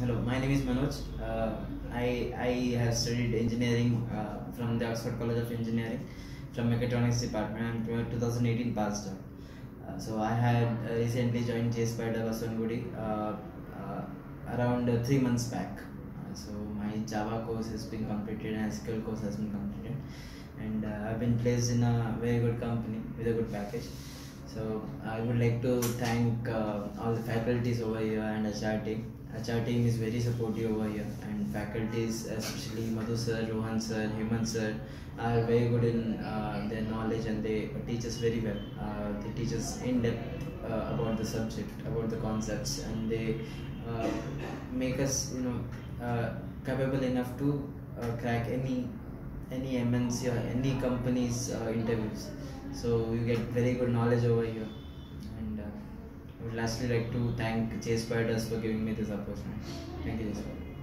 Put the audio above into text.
Hello, my name is Manoj. Uh, I, I have studied engineering uh, from the Oxford College of Engineering from Mechatronics Department. I'm 2018 passed. Uh, so I had uh, recently joined J Spider Basavanagudi uh, uh, around uh, three months back. So my Java course has been completed and SQL course has been completed, and I've been placed in a very good company with a good package. So I would like to thank uh, all the faculties over here and HR team. HR team is very supportive over here, and faculties, especially Madhu sir, Rohan sir, Hemant sir, are very good in uh, their knowledge and they teach us very well. Uh, they teach us in depth uh, about the subject, about the concepts, and they uh, make us, you know, uh, capable enough to crack any any MNC or any company's interviews. So you get very good knowledge over here. And uh, I would lastly like to thank J Spiders for giving me this opportunity. Thank you, Spiders.